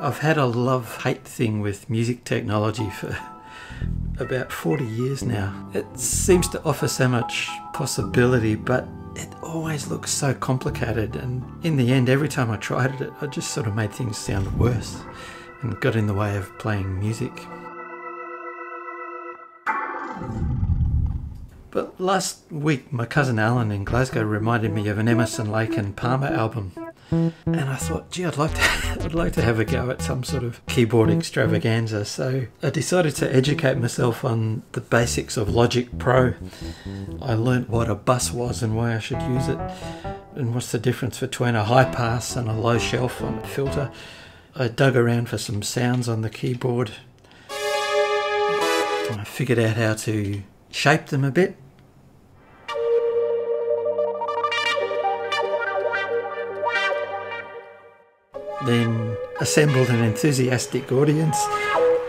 I've had a love hate thing with music technology for about 40 years now. It seems to offer so much possibility, but it always looks so complicated. And in the end, every time I tried it, I just sort of made things sound worse and got in the way of playing music. But last week, my cousin Alan in Glasgow reminded me of an Emerson, Lake and Palmer album and I thought, gee, I'd like to, I'd like to have a go at some sort of keyboard mm, extravaganza. Mm. So I decided to educate myself on the basics of Logic Pro. I learnt what a bus was and why I should use it, and what's the difference between a high pass and a low shelf on a filter. I dug around for some sounds on the keyboard. I figured out how to shape them a bit then assembled an enthusiastic audience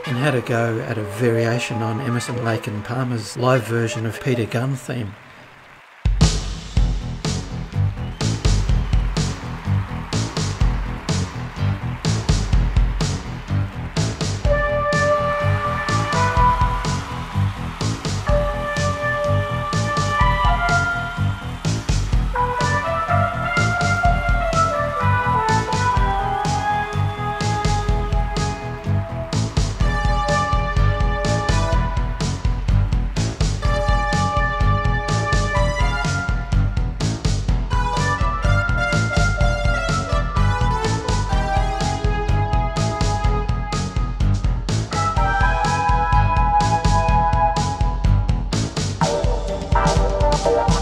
and had a go at a variation on Emerson, Lake and Palmer's live version of Peter Gunn theme. Bye.